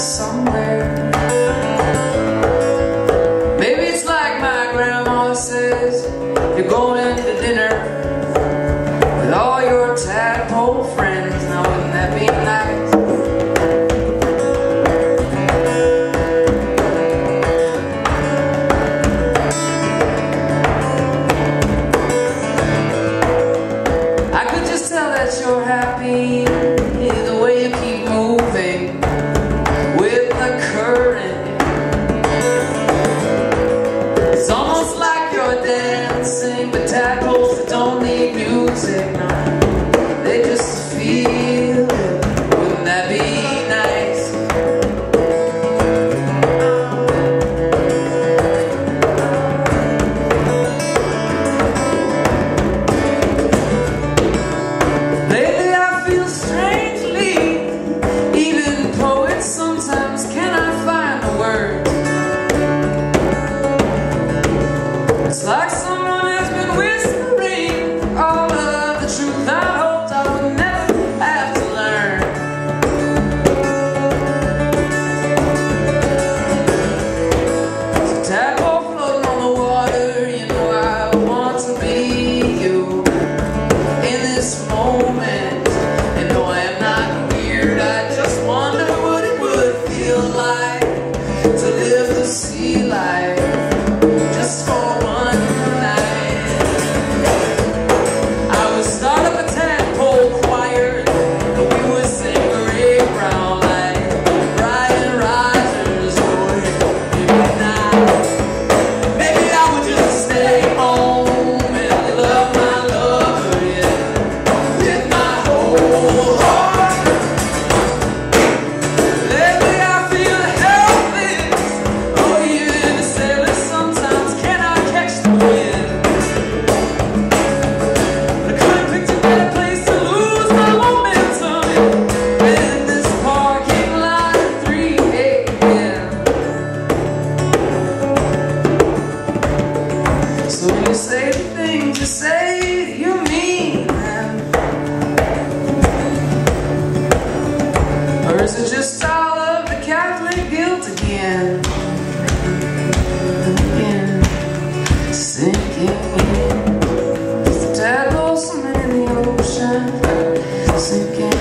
somewhere. Maybe it's like my grandma says You're going to dinner With all your tadpole friends. Now wouldn't that be nice? I could just tell that you're happy. say you mean them? Or is it just all of the Catholic guilt again? again sinking in. There's a dead in the ocean, sinking